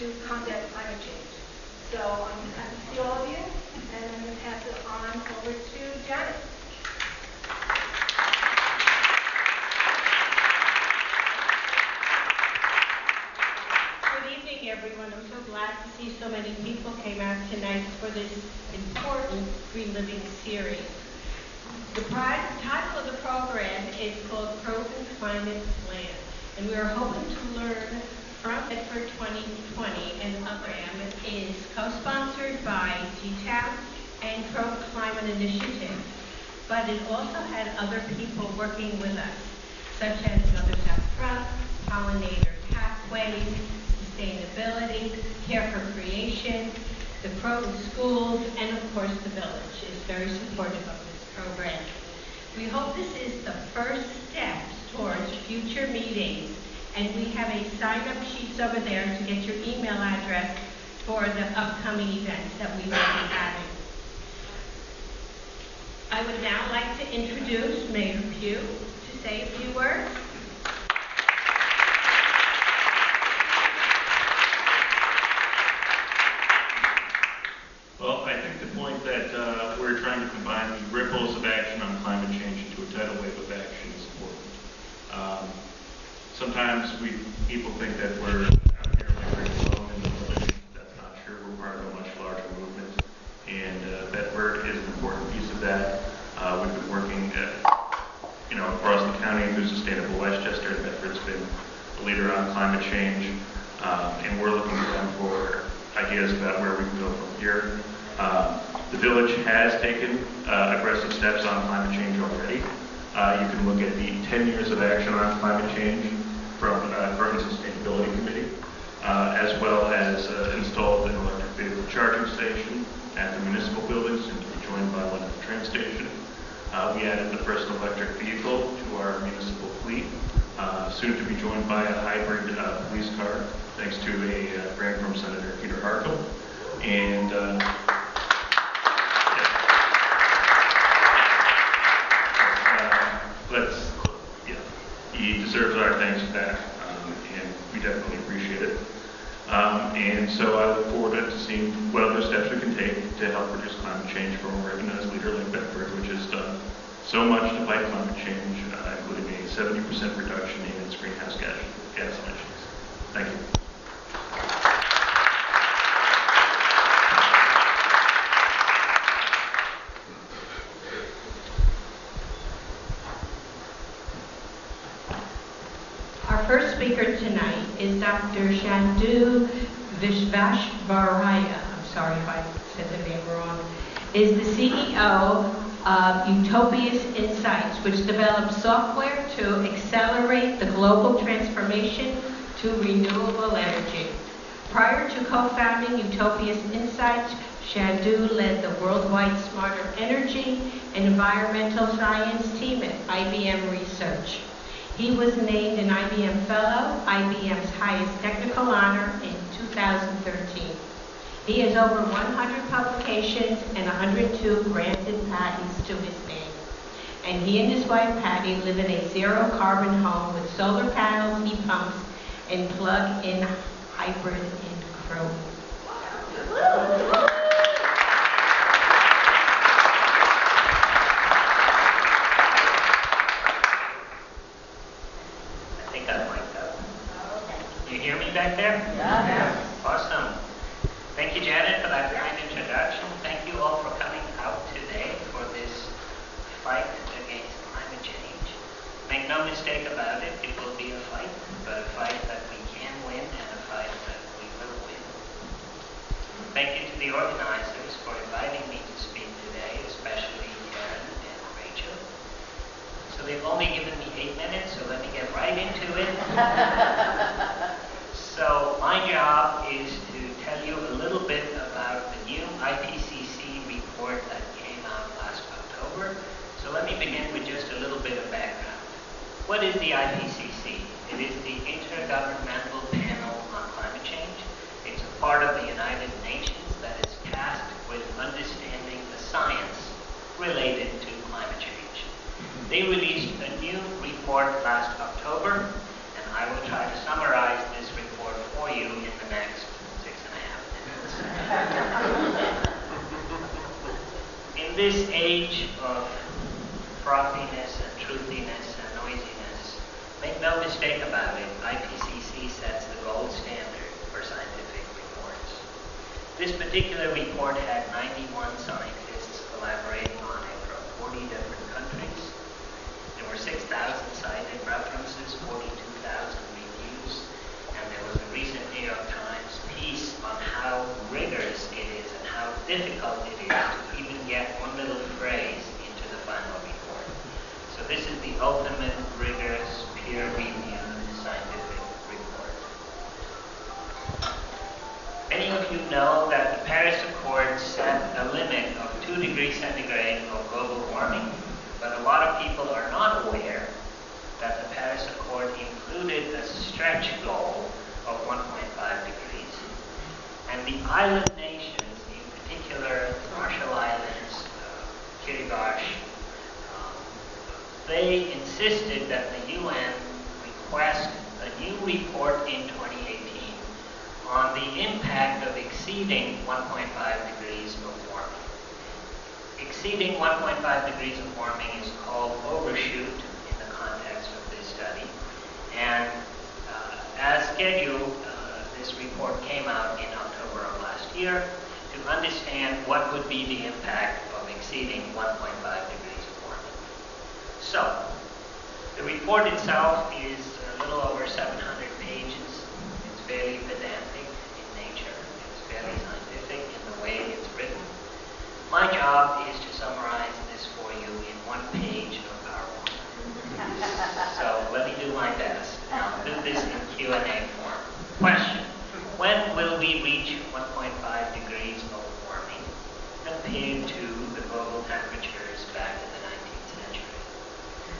to combat climate change. So I'm happy to see all of you, and I'm going to pass it on over to Janet. Good evening, everyone. I'm so glad to see so many people came out tonight for this important Green Living series. The title of the program is called Croton Climate Plan, and we are hoping to learn from for 2020. And the program is co-sponsored by G-Town and Pro Climate Initiative, but it also had other people working with us, such as Another South Front, Pollinator Pathways, Sustainability, Care for Creation, the Croton Schools, and of course the Village is very supportive of this program. We hope this is the first steps towards future meetings, and we have a sign-up sheets over there to get your email address for the upcoming events that we will be having. I would now like to introduce Mayor Pugh to say a few words. Well, I think the point that uh, we're trying to combine the ripples of action on climate change into a tidal wave of action is important. Um, Sometimes we, people think that we're out here very alone in the. That's not true. We're part of a much larger movement. And uh, Bedford is an important piece of that. Uh, We've been working, uh, you know, across the county through Sustainable Westchester. and Bedford's been a leader on climate change. Um, And we're looking to them for ideas about where we can go from here. Um, The village has taken uh, aggressive steps on climate change already. Uh, You can look at the 10 years of action on climate change from uh, Bergen Sustainability Committee, uh, as well as uh, installed an electric vehicle charging station at the municipal buildings and to be joined by one at the train station. Uh, We added the first electric vehicle to our municipal fleet, uh, soon to be joined by a hybrid uh, police car, thanks to a grant from Senator Peter Harckham. And uh, uh, let's, yeah, he deserves our thanks for um, and we definitely appreciate it. Um, And so I look forward to seeing what other steps we can take to help reduce climate change from a recognized leader like Bedford, which has done so much to fight climate change, uh, including a 70% reduction in its greenhouse gas gas emissions. Thank you. Our first speaker tonight is Dr. Chandu Visweswariah. I'm sorry if I said the name wrong. Is the CEO of Utopus Insights, which develops software to accelerate the global transformation to renewable energy. Prior to co-founding Utopus Insights, Chandu led the worldwide Smarter Energy and Environmental Science team at IBM Research. He was named an IBM Fellow, IBM's highest technical honor in 2013. He has over 100 publications and 102 granted patents to his name. And he and his wife Patty live in a zero carbon home with solar panels, heat pumps, and plug-in hybrid in Croton. back there? Yeah. yeah. Awesome. Thank you, Janet, for that kind introduction. Thank you all for coming out today for this fight against climate change. Make no mistake about it, it will be a fight, but a fight that we can win and a fight that we will win. Thank you to the organizers for inviting me to speak today, especially Karen and Rachel. So they've only given me eight minutes, so let me get right into it. so my job is to tell you a little bit about the new IPCC report that came out last October. So let me begin with just a little bit of background. What is the IPCC? It is the Intergovernmental Panel on Climate Change. It's a part of the United Nations that is tasked with understanding the science related to climate change. They released a new report last October, and I will try to summarize this for you in the next six and a half minutes. in this age of frothiness and truthiness and noisiness, make no mistake about it, IPCC sets the gold standard for scientific reports. This particular report had 91 scientists collaborating on it from 40 different countries. There were 6,000 cited references, 42,000 reviews, and there was a recent New York Times piece on how rigorous it is and how difficult it is to even get one little phrase into the final report. So this is the ultimate rigorous, peer-reviewed scientific report. Many of you know that the Paris Accord set a limit of 2 degrees centigrade of global warming, but a lot of people are not aware that the Paris Accord included a stretch goal of 1.5 degrees. And the island nations, in particular the Marshall Islands, uh, Kiribati, um, they insisted that the UN request a new report in 2018 on the impact of exceeding 1.5 degrees of warming. Exceeding 1.5 degrees of warming is called overshoot in the context of this study. And as scheduled, uh, this report came out in October of last year to understand what would be the impact of exceeding 1.5 degrees of warming. So, the report itself is a little over 700 pages. It's fairly pedantic in nature. It's fairly scientific in the way it's written. My job is to summarize this for you in one page of PowerPoint. so let me do my best. Do this in Q&A form. Question. When will we reach 1.5 degrees of warming compared to the global temperatures back in the 19th century?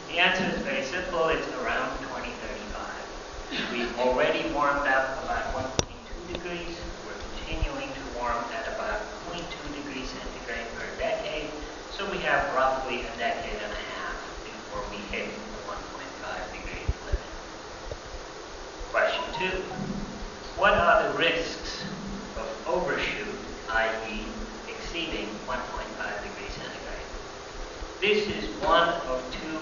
The answer is very simple. It's around 2035. We've already warmed up about 1.2 degrees. We're continuing to warm at about 0.2 degrees centigrade per decade. So we have roughly a decade and a half before we hit the 1.5 degree limit. Question two. What are the risks of overshoot, i.e. exceeding 1.5 degrees centigrade? This is one of two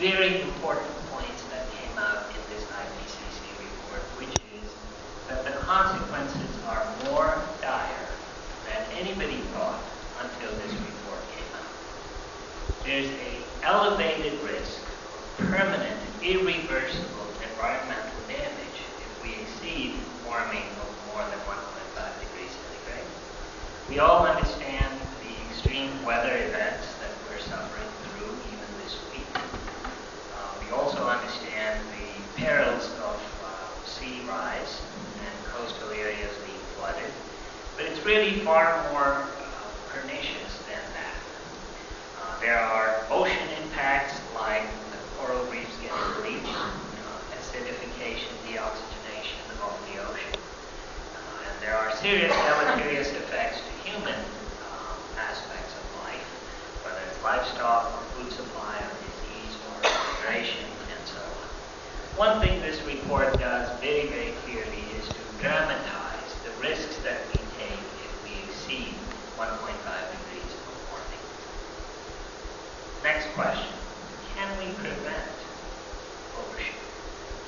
very important points that came out in this IPCC report, which is that the consequences are more dire than anybody thought until this report came out. There's a elevated risk of permanent, irreversible environmental damage if we exceed warming of more than 1.5 degrees centigrade. We all understand the extreme weather events that we're suffering through even this week. Uh, we also understand the perils of uh, sea rise and coastal areas being flooded. But it's really far more uh, pernicious than that. Uh, there are ocean impacts like the coral reefs getting bleached, uh, acidification, deoxygenation of the ocean. Uh, and there are serious deleterious effects to human um, aspects of life, whether it's livestock or food supply or disease or migration and so on. One thing this report does very, very clearly is to dramatize the risks that we take if we exceed 1.5 degrees of warming. Next question. Can we prevent overshoot?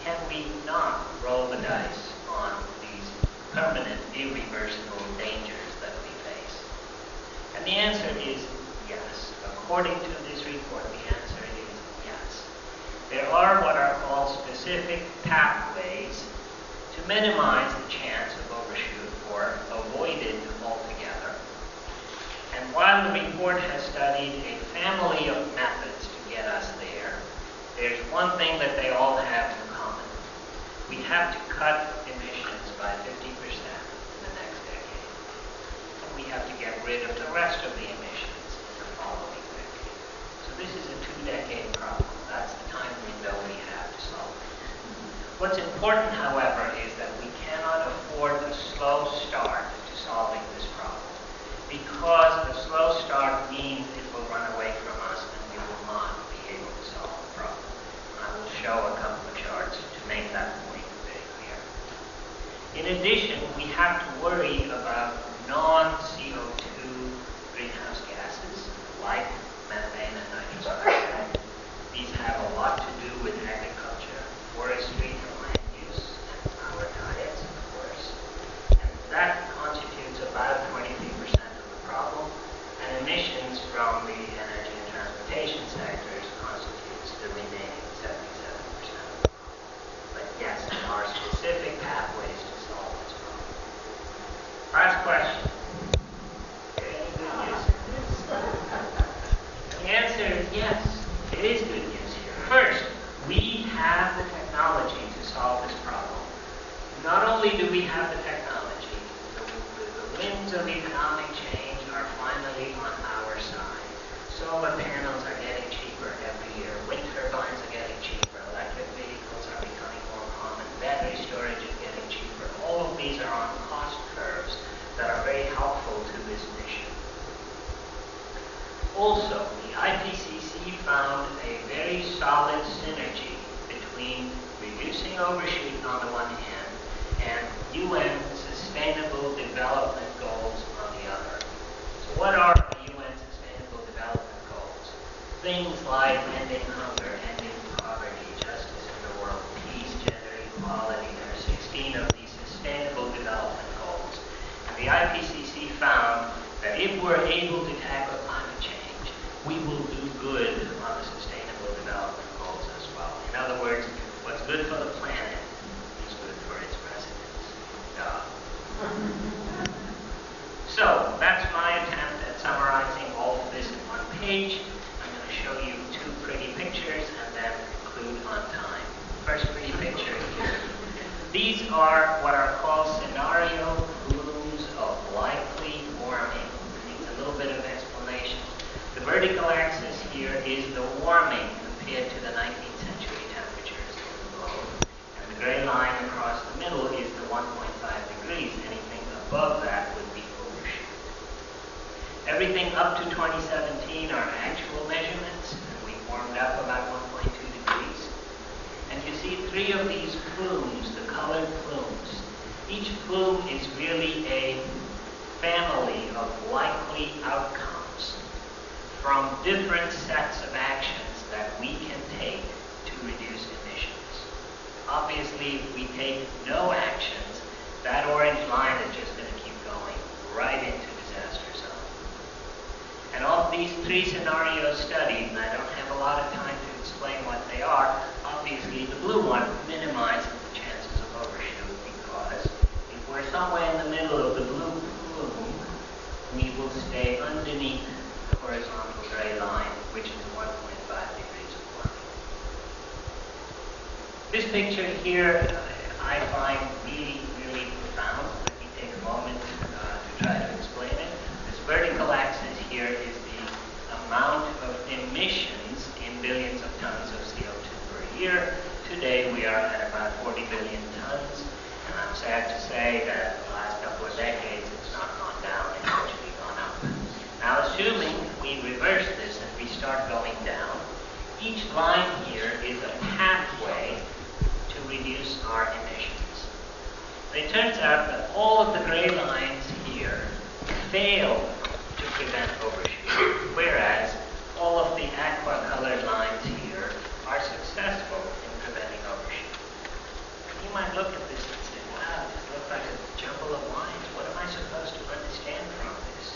Can we not roll the dice on these permanent, irreversible dangers that we face? And the answer is yes. According to this report, the answer is yes. there are what are called specific pathways to minimize the chance of overshoot or avoid it altogether. And while the report has studied a family of methods to get us there, there's one thing that they all have in common. We have to cut emissions by 50% in the next decade. And we have to get rid of the rest of the emissions in the following decade. So this is a two-decade problem. That's the time window we have to solve it. What's important, however, is that we cannot afford a slow start to solving this problem. Because a slow start means it will run away from us and we will not be able to solve the problem. I will show a couple of charts to make that point very clear. In addition, we have to worry about non-CO2 greenhouse gases like methane and nitrous oxide. These have a lot to do with agriculture, forestry, and land use, and our diets, of course. And that constitutes about 23% of the problem, and from the energy and transportation sectors constitutes the remaining 77% of the problem. But yes, there are specific pathways to solve this problem. Last question. Any good news? The answer is yes. It is good news here. First, we have the technology to solve this problem. Not only do we have the technology, the, the, the winds of economic change are finally on our side. Solar panels are getting cheaper every year. Wind turbines are getting cheaper. Electric vehicles are becoming more common. Battery storage is getting cheaper. All of these are on cost curves that are very helpful to this mission. Also, the IPCC found a very solid synergy between reducing overshoot on the one hand and UN Sustainable Development Goals on the other. So what are the UN Sustainable Development Goals? Things like ending hunger, ending poverty, justice in the world, peace, gender equality. There are 16 of these Sustainable Development Goals. And the IPCC found that if we're able to tackle climate change, we will do good on the Sustainable Development Goals as well. In other words, what's good for the planet is good for its residents. Duh. So, that's my attempt at summarizing all of this in one page. I'm going to show you two pretty pictures and then conclude on time. First pretty picture here. These are what are called scenario plumes of likely warming. Needs a little bit of explanation. The vertical axis here is the warming compared to the 19th century temperatures in the globe. And the gray line across the middle is the 1.5 degrees. Anything above that. Everything up to 2017 are actual measurements. We warmed up about 1.2 degrees. And you see three of these plumes, the colored plumes. Each plume is really a family of likely outcomes from different sets of actions that we can take to reduce emissions. Obviously, if we take no actions, that orange line is just going to keep going right into. And of these three scenarios studied, and I don't have a lot of time to explain what they are, obviously the blue one minimizes the chances of overshoot because if we're somewhere in the middle of the blue plume, we will stay underneath the horizontal gray line, which is 1.5 degrees of warming. This picture here uh, I find really, really profound. Let me take a moment uh, to try to explain it. This vertical axis here is the amount of emissions in billions of tons of CO2 per year. Today we are at about 40 billion tons, and I'm sad to say that the last couple of decades it's not gone down, it's actually gone up. Now assuming we reverse this and we start going down, each line here is a pathway to reduce our emissions. It turns out that all of the gray lines here fail to prevent overshoot, whereas all of the aqua colored lines here are successful in preventing overshoot. You might look at this and say, wow, this looks like a jumble of lines. What am I supposed to understand from this?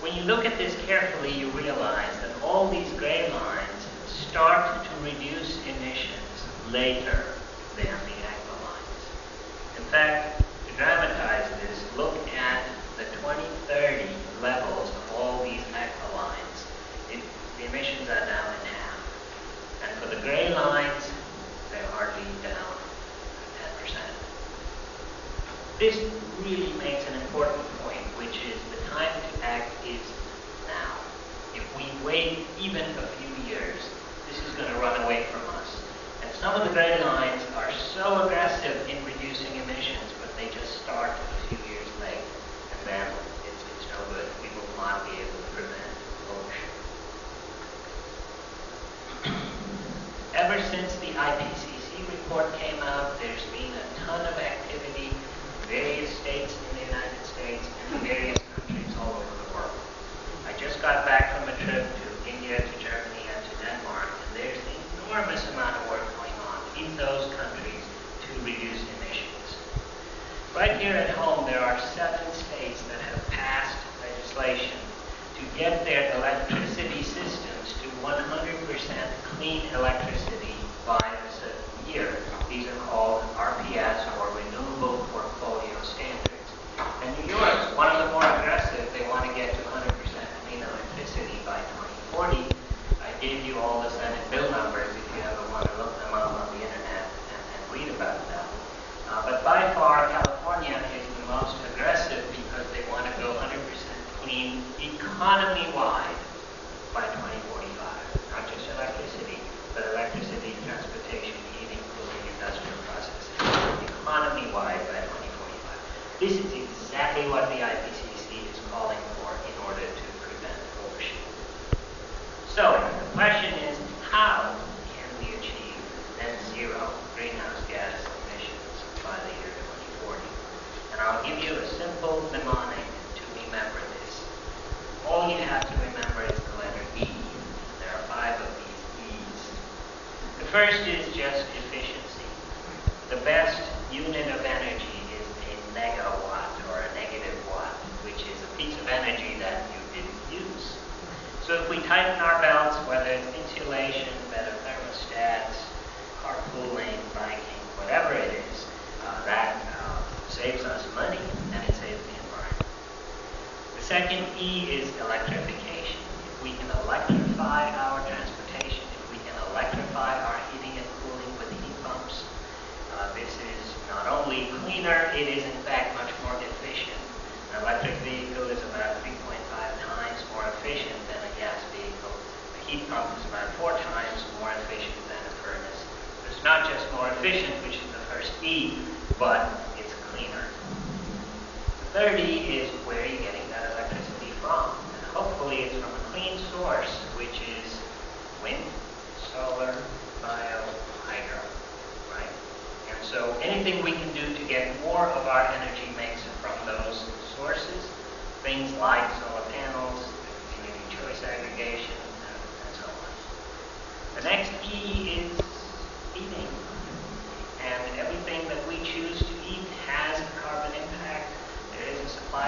When you look at this carefully, you realize that all these gray lines start to reduce emissions later than the aqua lines. In fact, to dramatize this, look at the 2030 levels of all these aqua lines. It, the emissions are down in half. And for the gray lines, they're hardly down 10%. This really makes an important point, which is the time to act is now. If we wait even a few years, this is going to run away from us. And some of the gray lines are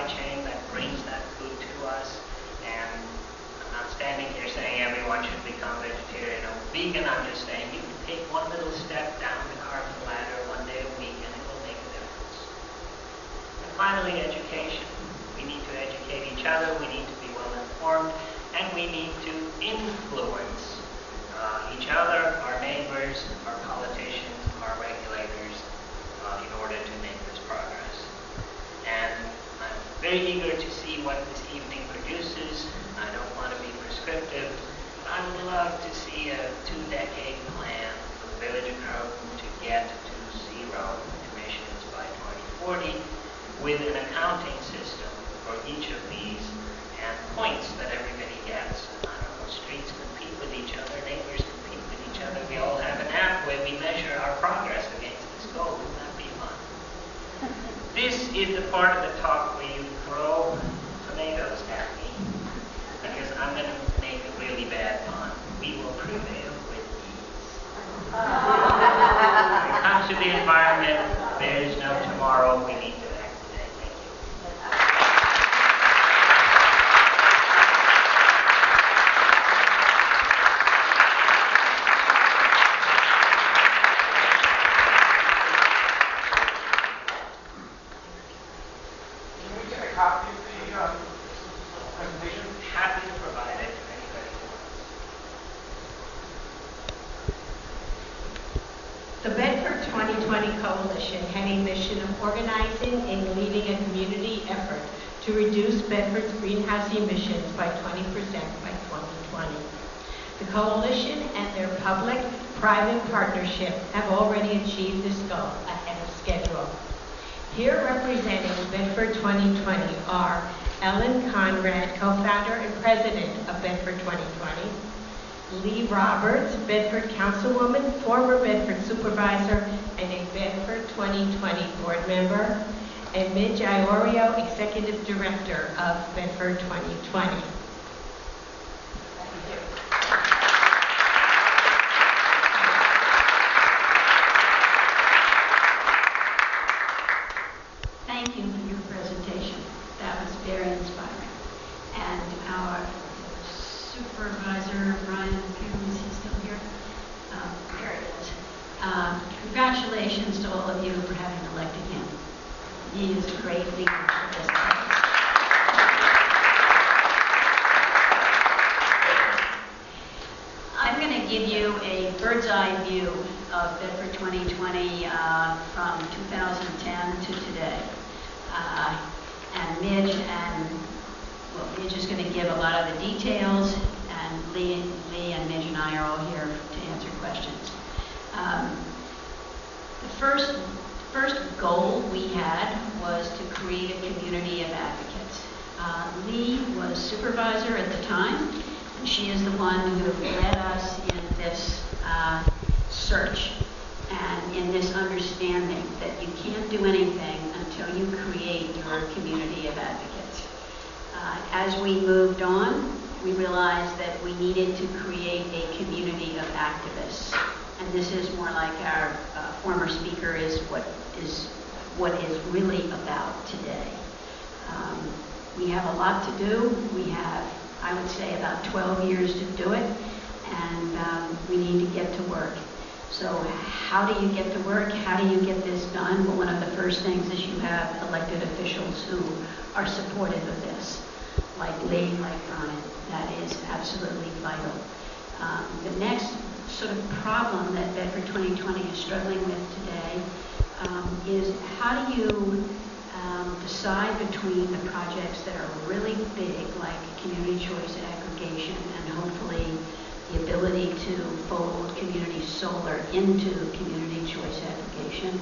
chain that brings that food to us. And I'm not standing here saying everyone should become vegetarian or vegan. I'm just saying you can take one little step down the carbon ladder one day a week and it will make a difference. And finally, education. We need to educate each other. We need to be well informed. And we need to influence uh, each other, our neighbors, our politicians, our regulators, uh, in order to make this progress. And I'm very eager to see what this evening produces. I don't want to be prescriptive. I would love to see a two-decade plan for the village of Croton to get to zero emissions by 2040 with an accounting system for each of these and points that everybody gets. I don't know, streets compete with each other, neighbors compete with each other. We all have an app where we measure our progress against this goal. Wouldn't that be fun? This is the part of the talk where you tomatoes at me because I'm going to make a really bad pun. We will prevail with ease. when it comes to the environment, there is no tomorrow. We need to act today. Thank you. a copy of the um, presentation? Happy to provide it to anybody who wants. The Bedford 2020 Coalition had a mission of organizing and leading a community effort to reduce Bedford's greenhouse emissions by 20% by 2020. The coalition and their public-private partnership have already achieved this goal ahead of schedule. Here representing Bedford 2020 are Ellen Conrad, co-founder and president of Bedford 2020, Lee Roberts, Bedford councilwoman, former Bedford supervisor, 2020 board member, and Midge Iorio, executive director of Bedford 2020. Thank you for your presentation. That was very inspiring. And our supervisor, Brian Kuhn, is he still here? Uh, There he is. Uh, Congratulations to all of you for having elected him. He is a great leader for this place. I'm going to give you a bird's eye view of Bedford 2020 uh, from 2010 to today. Uh, And Midge and, well, Midge is going to give a lot of the details, and Lee, Lee and Midge and I are all here to answer questions. Um, The first, first goal we had was to create a community of advocates. Uh, Lee was supervisor at the time, and she is the one who led us in this uh, search and in this understanding that you can't do anything until you create your community of advocates. Uh, As we moved on, we realized that we needed to create a community of activists. And this is more like our uh, former speaker is what is what is really about today. Um, We have a lot to do. We have, I would say, about 12 years to do it, and um, we need to get to work. So how do you get to work? How do you get this done? Well, one of the first things is you have elected officials who are supportive of this, like Lee, like Brian. That is absolutely vital. Um, The next sort of problem that Bedford 2020 is struggling with today um, is how do you um, decide between the projects that are really big, like community choice aggregation, and hopefully the ability to fold community solar into community choice aggregation,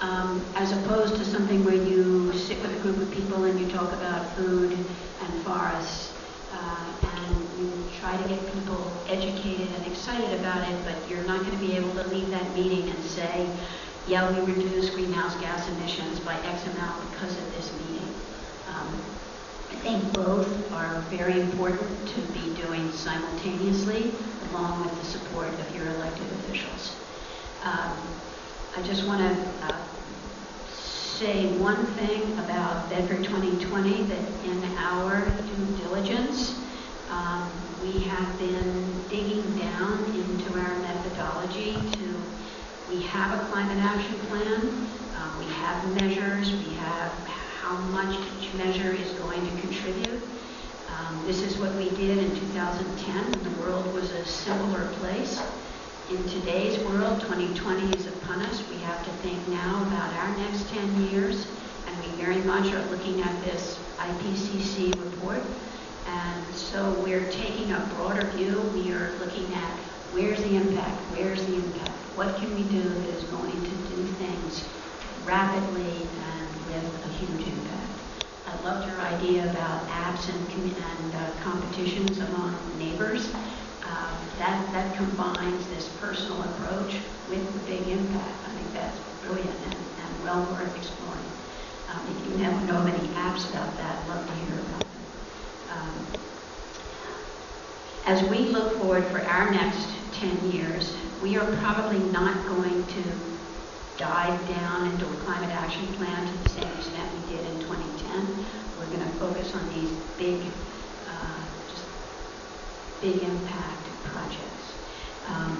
um, as opposed to something where you sit with a group of people and you talk about food and forests, uh, and you try to get people educated and excited about it, but you're not going to be able to leave that meeting and say, yeah, we reduced greenhouse gas emissions by X amount because of this meeting. I think both are very important to be doing simultaneously, along with the support of your elected officials. Um, I just want to uh, say one thing about Bedford 2020, that in our due diligence, um, we have been digging down into our methodology to, we have a climate action plan, uh, we have measures, we have how much each measure is going to contribute. Um, This is what we did in 2010, when the world was a simpler place. In today's world, 2020 is upon us. We have to think now about our next 10 years, and we very much are looking at this IPCC report. And so we're taking a broader view. We are looking at where's the impact, where's the impact, what can we do that is going to do things rapidly and with a huge impact. Loved your idea about apps and, and uh, competitions among neighbors. Uh, that, that combines this personal approach with the big impact. I think that's brilliant and, and well worth exploring. Um, if you know, know of any apps about that, I'd love to hear about them. Um, as we look forward for our next 10 years, we are probably not going to dive down into a climate action plan to the same extent we did in 2010. We're going to focus on these big, uh, just big impact projects. Um,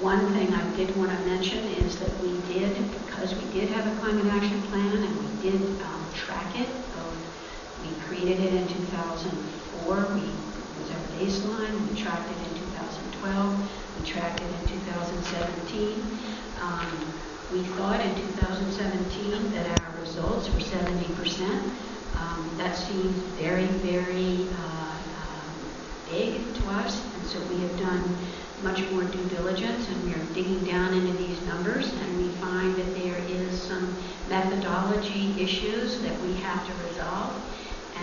one thing I did want to mention is that we did, because we did have a climate action plan and we did um, track it, both we created it in 2004, we, it was our baseline, we tracked it in 2012, we tracked it in 2017. Um, we thought in 2017 that our results were 70%. Um, That seemed very, very uh, um, big to us, and so we have done much more due diligence, and we are digging down into these numbers, and we find that there is some methodology issues that we have to resolve.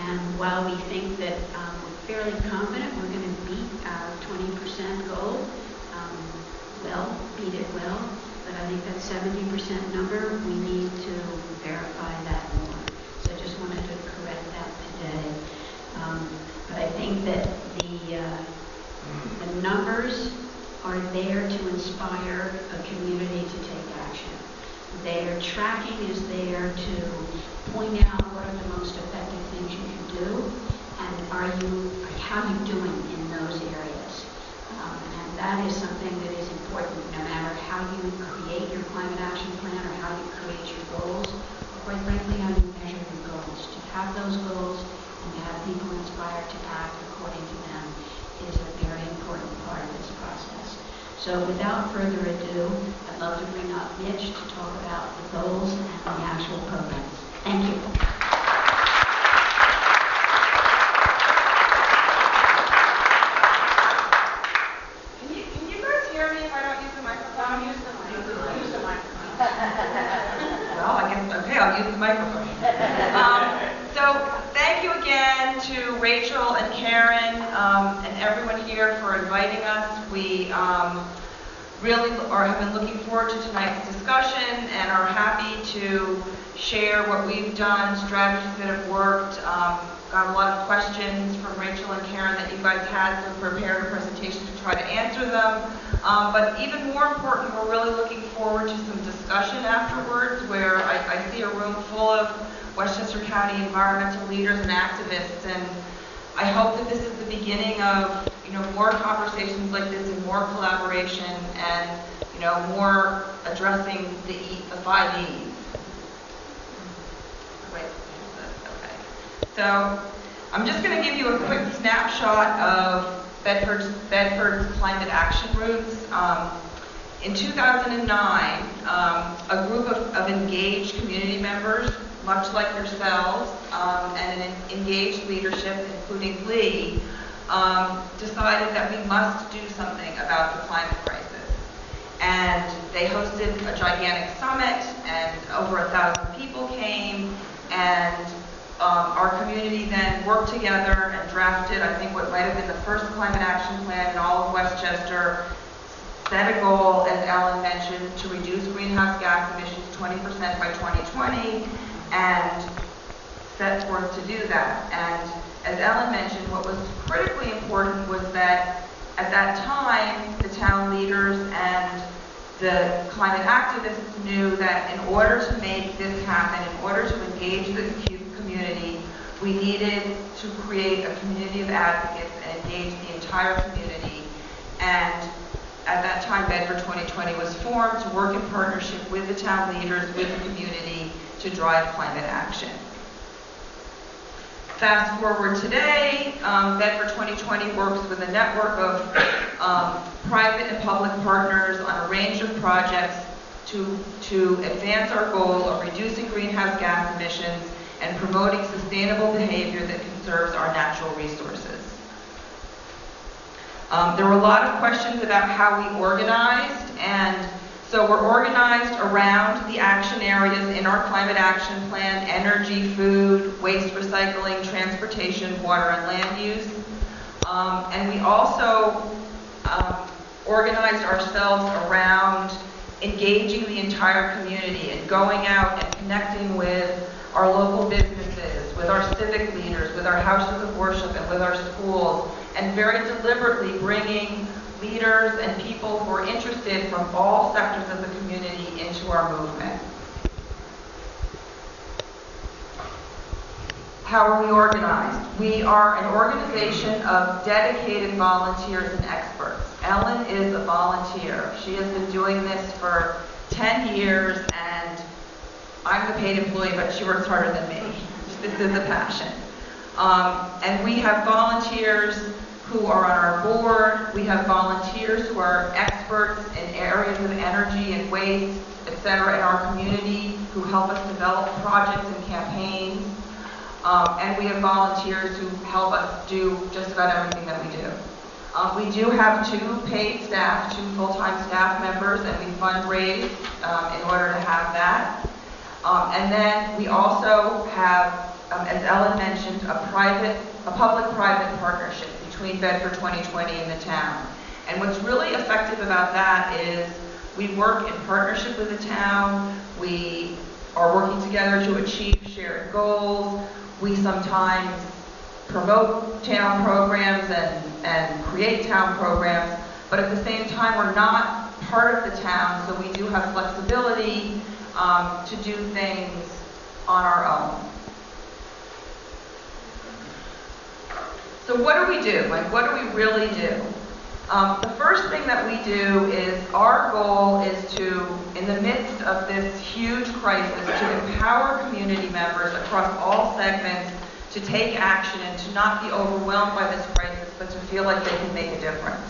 And while we think that um, we're fairly confident we're going to beat our 20% goal, um, well, beat it well, I think that 70% number, we need to verify that more. So I just wanted to correct that today. Um, But I think that the, uh, the numbers are there to inspire a community to take action. Their tracking is there to point out what are the most effective things you can do, and are you, how you doing in those areas? That is something that is important, no matter how you create your climate action plan or how you create your goals, or quite frankly, how you measure your goals. To have those goals and to have people inspired to act according to them is a very important part of this process. So without further ado, I'd love to bring up Midge to talk about the goals and the actual programs. Thank you. Can you, can you guys hear me if I don't use the microphone? Use the microphone. Use the microphone. Well, I guess, okay, I'll use the microphone. Um, So, thank you again to Rachel and Karen um, and everyone here for inviting us. We um, really are, have been looking forward to tonight's discussion and are happy to share what done, strategies that have worked. Um, Got a lot of questions from Rachel and Karen that you guys had, so prepared a presentation to try to answer them. Um, But even more important, we're really looking forward to some discussion afterwards, where I, I see a room full of Westchester County environmental leaders and activists, and I hope that this is the beginning of, you know, more conversations like this and more collaboration and, you know, more addressing the, the five E's. Wait, okay. So, I'm just going to give you a quick snapshot of Bedford's, Bedford's climate action roots. Um, in 2009, um, a group of, of engaged community members, much like yourselves, um, and an engaged leadership, including Lee, um, decided that we must do something about the climate crisis. And they hosted a gigantic summit, and over a thousand people came, and um, our community then worked together and drafted, I think, what might have been the first climate action plan in all of Westchester, set a goal, as Ellen mentioned, to reduce greenhouse gas emissions 20% by 2020, and set forth to do that. And as Ellen mentioned, what was critically important was that at that time, the town leaders and the climate activists knew that in order to make this happen, in order to engage the community, we needed to create a community of advocates and engage the entire community. And at that time, Bedford 2020 was formed to work in partnership with the town leaders, with the community, to drive climate action. Fast forward today, um, Bedford 2020 works with a network of um, private and public partners on a range of projects to, to advance our goal of reducing greenhouse gas emissions and promoting sustainable behavior that conserves our natural resources. Um, there were a lot of questions about how we organized, and so we're organized around the action areas in our climate action plan, energy, food, waste recycling, transportation, water and land use. Um, and we also um, organized ourselves around engaging the entire community and going out and connecting with our local businesses, with our civic leaders, with our houses of worship, and with our schools, and very deliberately bringing leaders and people who are interested from all sectors of the community into our movement. How are we organized? We are an organization of dedicated volunteers and experts. Ellen is a volunteer. She has been doing this for 10 years, and I'm the paid employee, but she works harder than me. This is a passion. Um, and we have volunteers who are on our board. We have volunteers who are experts in areas of energy and waste, et cetera, in our community who help us develop projects and campaigns. Um, and we have volunteers who help us do just about everything that we do. Um, we do have two paid staff, two full-time staff members, and we fundraise um, in order to have that. Um, and then we also have, um, as Ellen mentioned, a private, a public-private partnership between Bedford 2020 and the town. And what's really effective about that is we work in partnership with the town. We are working together to achieve shared goals. We sometimes promote town programs and, and create town programs, but at the same time, we're not part of the town, so we do have flexibility um, to do things on our own. So what do we do? Like, what do we really do? Um, the first thing that we do is our goal is to, in the midst of this huge crisis, to empower community members across all segments to take action and to not be overwhelmed by this crisis, but to feel like they can make a difference.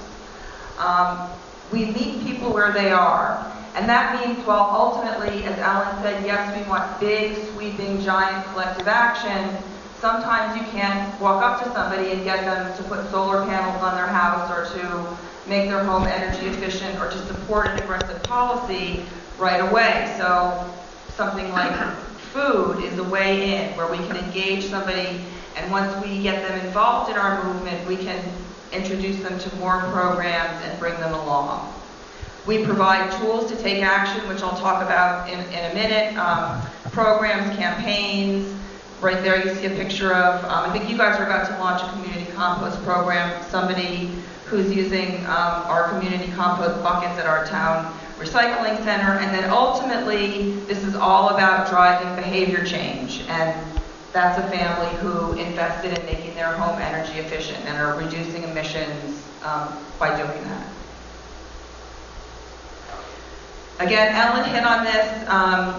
Um, we meet people where they are. And that means, while ultimately, as Ellen said, yes, we want big, sweeping, giant collective action, sometimes you can't walk up to somebody and get them to put solar panels on their house or to make their home energy efficient or to support an aggressive policy right away. So something like food is a way in where we can engage somebody and once we get them involved in our movement, we can introduce them to more programs and bring them along. We provide tools to take action, which I'll talk about in, in a minute, um, programs, campaigns. Right there you see a picture of, um, I think you guys are about to launch a community compost program. Somebody who's using um, our community compost buckets at our town recycling center. And then ultimately, this is all about driving behavior change. And that's a family who invested in making their home energy efficient and are reducing emissions um, by doing that. Again, Ellen hit on this. Um,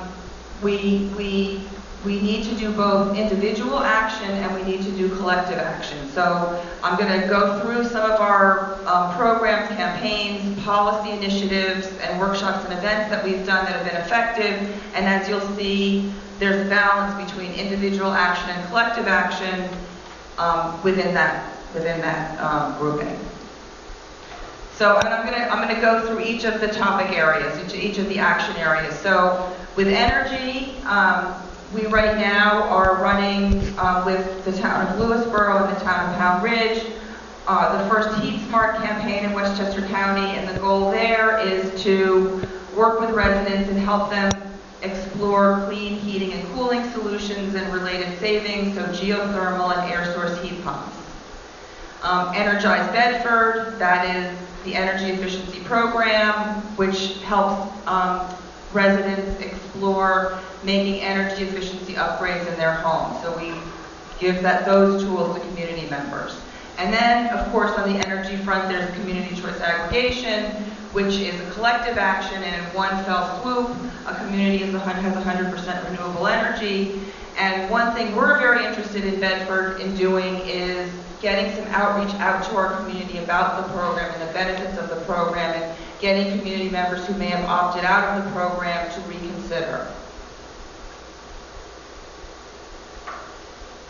we, we, we need to do both individual action and we need to do collective action. So I'm going to go through some of our um, programs, campaigns, policy initiatives, and workshops and events that we've done that have been effective. And as you'll see, there's a balance between individual action and collective action um, within that, within that um, grouping. So and I'm going to I'm going to go through each of the topic areas, each, each of the action areas. So with energy, um, we right now are running uh, with the town of Lewisboro and the town of Pound Ridge uh, the first Heat Smart campaign in Westchester County, and the goal there is to work with residents and help them explore clean heating and cooling solutions and related savings, so geothermal and air source heat pumps. Um, Energize Bedford, that is the energy efficiency program, which helps um, residents explore making energy efficiency upgrades in their homes. So we give that those tools to community members. And then, of course, on the energy front, there's community choice aggregation, which is a collective action, and in one fell swoop, a community has 100% renewable energy. And one thing we're very interested in Bedford in doing is getting some outreach out to our community about the program and the benefits of the program and getting community members who may have opted out of the program to reconsider.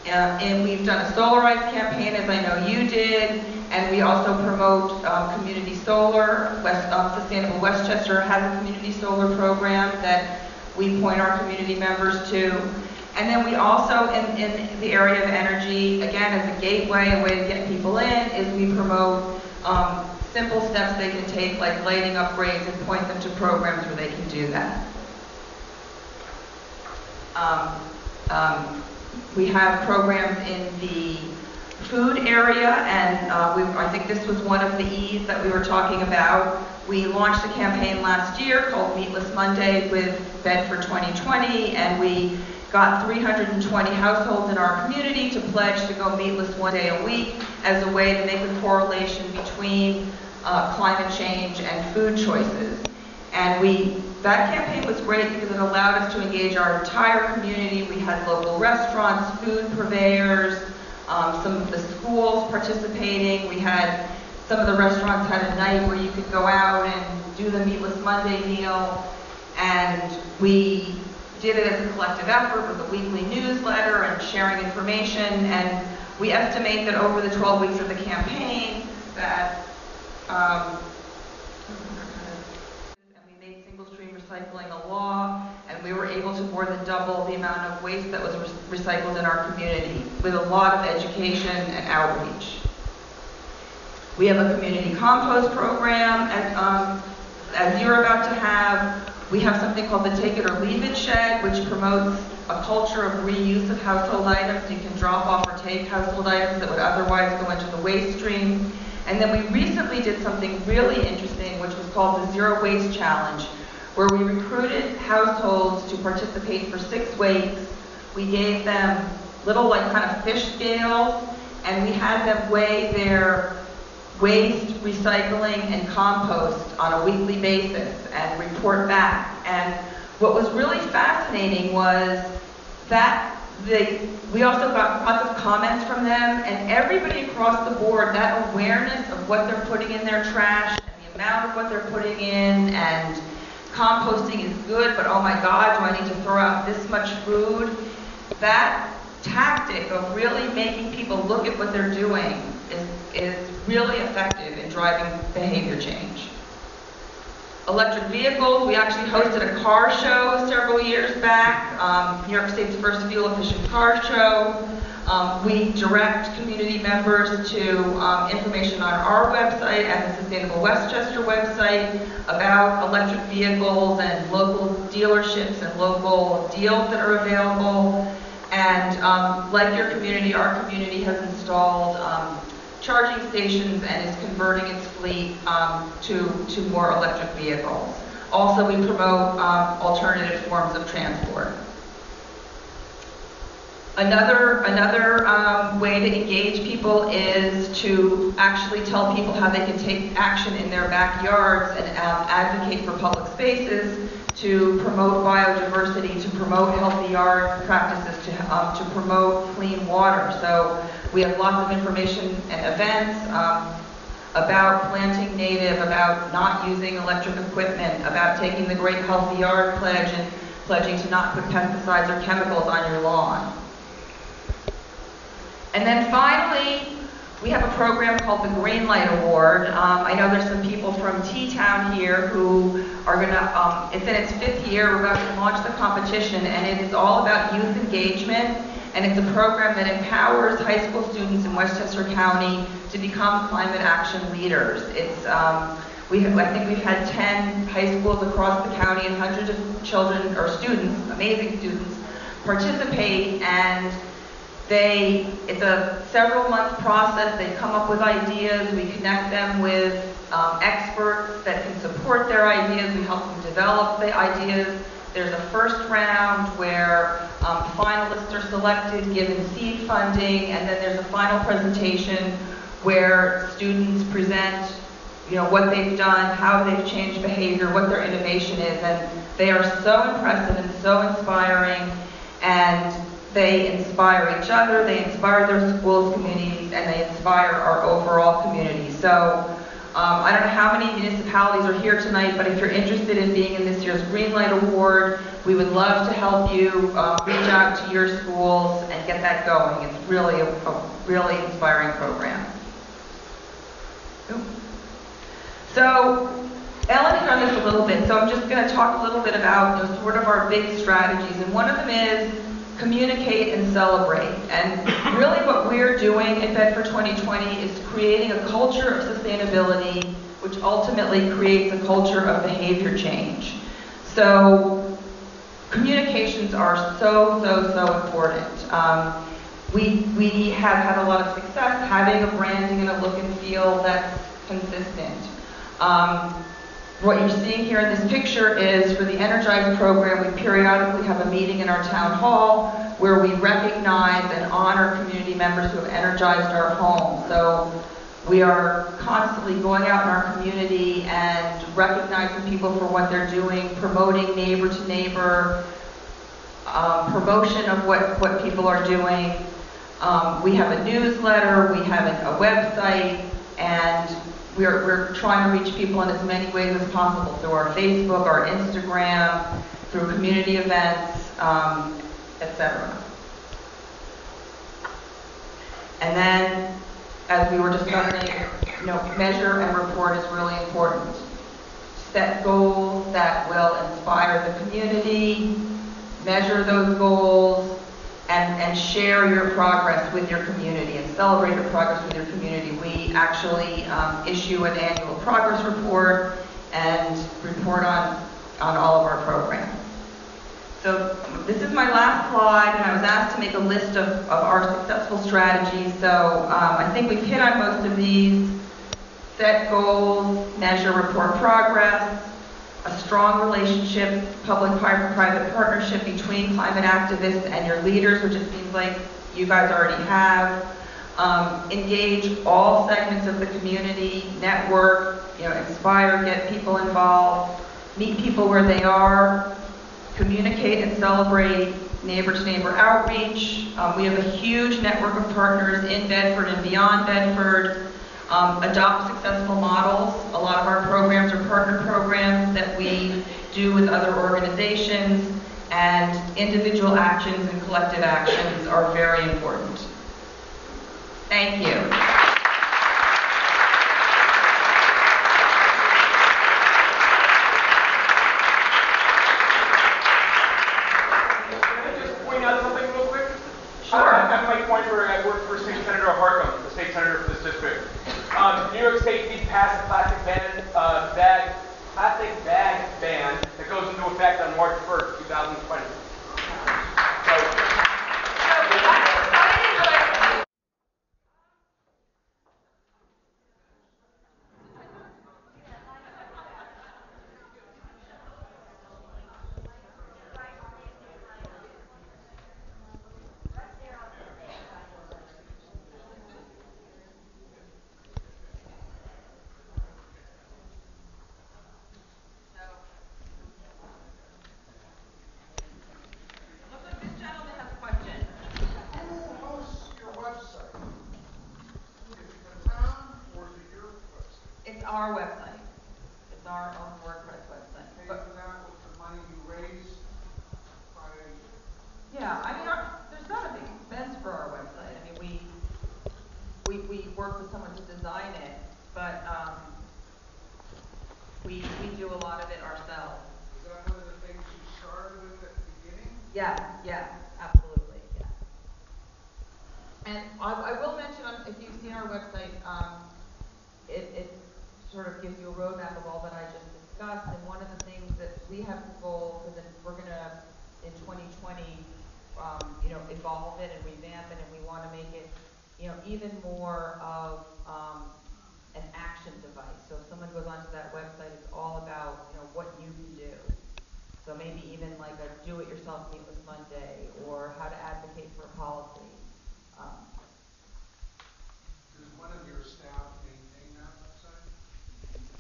Uh, and we've done a Solarize campaign, as I know you did, and we also promote um, community solar. West, um, Sustainable Westchester has a community solar program that we point our community members to. And then we also, in, in the area of energy, again, as a gateway, a way to get people in, is we promote um, simple steps they can take, like lighting upgrades, and point them to programs where they can do that. Um, um, we have programs in the food area, and uh, we, I think this was one of the E's that we were talking about. We launched a campaign last year called Meatless Monday with Bedford 2020, and we got 320 households in our community to pledge to go meatless one day a week as a way to make a correlation between uh, climate change and food choices. And we that campaign was great because it allowed us to engage our entire community. We had local restaurants, food purveyors, um, some of the schools participating. We had some of the restaurants had a night where you could go out and do the Meatless Monday meal, and we did it as a collective effort with a weekly newsletter and sharing information, and we estimate that over the 12 weeks of the campaign, that, um, and we made single-stream recycling a law, and we were able to more than double the amount of waste that was re- recycled in our community with a lot of education and outreach. We have a community compost program, and um, as you're about to have, we have something called the Take It or Leave It Shed, which promotes a culture of reuse of household items. You can drop off or take household items that would otherwise go into the waste stream. And then we recently did something really interesting, which was called the Zero Waste Challenge, where we recruited households to participate for six weeks. We gave them little like kind of fish scales, and we had them weigh their waste, recycling, and compost on a weekly basis and report back. And what was really fascinating was that they, we also got lots of comments from them, and everybody across the board, that awareness of what they're putting in their trash and the amount of what they're putting in, and composting is good, but oh my God, do I need to throw out this much food? That tactic of really making people look at what they're doing is, is really effective in driving behavior change. Electric vehicles, we actually hosted a car show several years back, um, New York State's first fuel efficient car show. Um, we direct community members to um, information on our website and the Sustainable Westchester website about electric vehicles and local dealerships and local deals that are available. And um, like your community, our community has installed um, charging stations and is converting its fleet um, to, to more electric vehicles. Also, we promote um, alternative forms of transport. Another, another um, way to engage people is to actually tell people how they can take action in their backyards and um, advocate for public spaces, to promote biodiversity, to promote healthy yard practices, to, um, to promote clean water. So we have lots of information and events um, about planting native, about not using electric equipment, about taking the Great Healthy Yard Pledge and pledging to not put pesticides or chemicals on your lawn. And then finally, we have a program called the Green Light Award. Um, I know there's some people from T-Town here who are going to, um, it's in its fifth year, we're about to launch the competition, and it is all about youth engagement, and it's a program that empowers high school students in Westchester County to become climate action leaders. It's, um, we, I think we've had 10 high schools across the county and hundreds of children, or students, amazing students, participate, and they, it's a several month process. They come up with ideas. We connect them with um, experts that can support their ideas. We help them develop the ideas. There's a first round where um, finalists are selected, given seed funding, and then there's a final presentation where students present, you know, what they've done, how they've changed behavior, what their innovation is, and they are so impressive and so inspiring, and they inspire each other, they inspire their schools, communities, and they inspire our overall community. So um, I don't know how many municipalities are here tonight, but if you're interested in being in this year's Greenlight Award, we would love to help you uh, reach out to your schools and get that going. It's really a, a really inspiring program. So Ellen hit on this a little bit, so I'm just going to talk a little bit about you know, sort of our big strategies, and one of them is communicate and celebrate. And really what we're doing at Bedford 2020 is creating a culture of sustainability, which ultimately creates a culture of behavior change. So communications are so, so, so important. Um, we, we have had a lot of success having a branding and a look and feel that's consistent. Um, what you're seeing here in this picture is for the Energize program, we periodically have a meeting in our town hall where we recognize and honor community members who have energized our home. So we are constantly going out in our community and recognizing people for what they're doing, promoting neighbor to neighbor, um, promotion of what, what people are doing. Um, we have a newsletter, we have a website, and we're, we're trying to reach people in as many ways as possible, through our Facebook, our Instagram, through community events, um, et cetera. And then, as we were discussing, you know, measure and report is really important. Set goals that will inspire the community, measure those goals, and, and share your progress with your community and celebrate your progress with your community. We actually um, issue an annual progress report and report on, on all of our programs. So this is my last slide, and I was asked to make a list of, of our successful strategies. So um, I think we've hit on most of these. Set goals, measure, report progress, a strong relationship, public-private partnership between climate activists and your leaders, which it seems like you guys already have. Um, engage all segments of the community, network, you know, inspire, get people involved, meet people where they are, communicate and celebrate neighbor-to-neighbor outreach. Um, we have a huge network of partners in Bedford and beyond Bedford. Um, adopt successful models. A lot of our programs are partner programs that we do with other organizations, and individual actions and collective actions are very important. Thank you. Can I just point out something real quick? Sure. Uh, I'm Mike Weinberg, I work for State Senator Harckham, the state senator for this district. Um, New York State did pass a plastic ban, uh, bag, plastic bag ban that goes into effect on March 1st, 2020. So, Looks like this gentleman has a question. Who hosts your website? Is it the town or is it your website? It's our website. It's our own WordPress website. Pay But, for that with the money you raise by, yeah, I mean, our, there's not a big expense for our website. I mean, we, we, we work with someone to design it, but, um, we, we do a lot of it ourselves. is that one of the things you started with at the beginning? Yeah, yeah, absolutely, yeah. And I, I will mention, on- if you've seen our website, um, it, it sort of gives you a roadmap of all that I just discussed, and one of the things that we have the goal, because then we're gonna, in twenty twenty, um, you know, evolve it and revamp it, and we wanna make it, you know, even more of, um, an action device. So if someone goes onto that website, it's all about, you know, what you can do. So maybe even like a do-it-yourself meatless Monday, or how to advocate for a policy. Um, Does one of your staff maintain that website?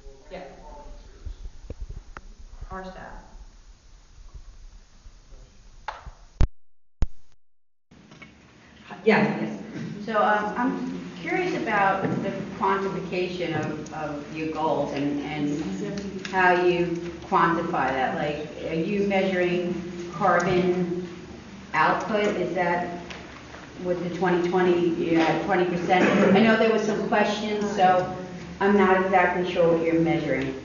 Or all Yes. volunteers? Our staff. Yes, yes. So um, I'm curious about the quantification of, of your goals and, and how you quantify that. Like, are you measuring carbon output? Is that with the 2020, you had 20%? I know there was some questions, so I'm not exactly sure what you're measuring.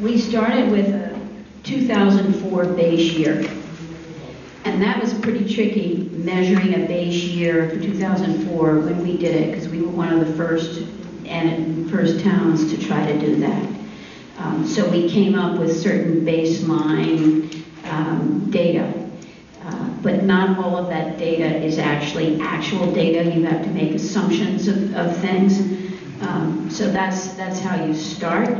We started with a 2004 base year, and that was pretty tricky, measuring a base year for 2004 when we did it, because we were one of the first and first towns to try to do that. Um, So we came up with certain baseline um, data, Uh, but not all of that data is actually actual data. You have to make assumptions of, of things. Um, So that's, that's how you start.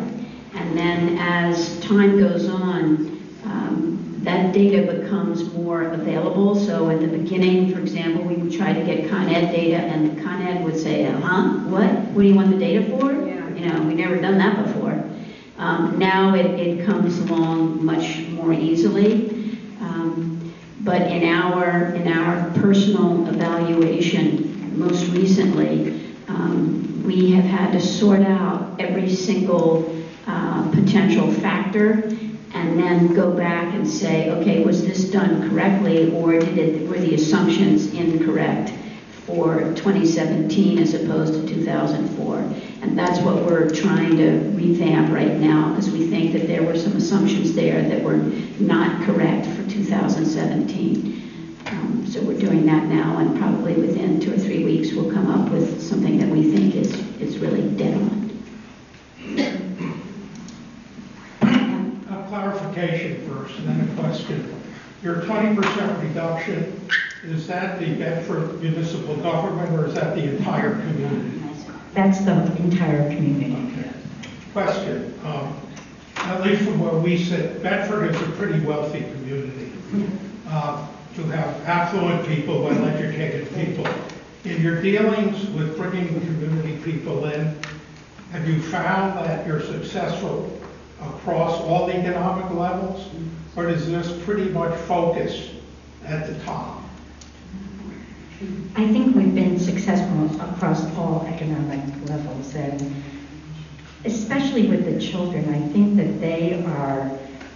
And then as time goes on, um, that data becomes more available. So at the beginning, for example, we would try to get Con Ed data, and Con Ed would say, huh, what? What do you want the data for? Yeah. You know, we've never done that before. Um, Now it, it comes along much more easily. Um, But in our, in our personal evaluation, most recently, um, we have had to sort out every single uh, potential factor and then go back and say, okay, was this done correctly or did it, were the assumptions incorrect for 2017 as opposed to 2004? And that's what we're trying to revamp right now because we think that there were some assumptions there that were not correct for 2017. Um, So we're doing that now, and probably within two or three weeks, we'll come up with something that we think is, is really dead on. A clarification first, and then a question. Your 20% reduction, is that the Bedford municipal government, or is that the entire community? That's the entire community. Question, um, at least from where we sit, Bedford is a pretty wealthy community. Uh, To have affluent people, well-educated people. In your dealings with bringing community people in, have you found that you're successful across all the economic levels? Or is this pretty much focused at the top? I think we've been successful across all economic levels, and especially with the children. I think that they are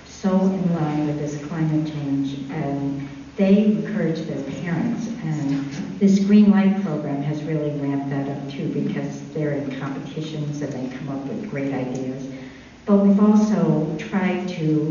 so in line with this climate change, and they encourage their parents. And this Green Light program has really ramped that up too, because they're in competitions and they come up with great ideas. But we've also tried to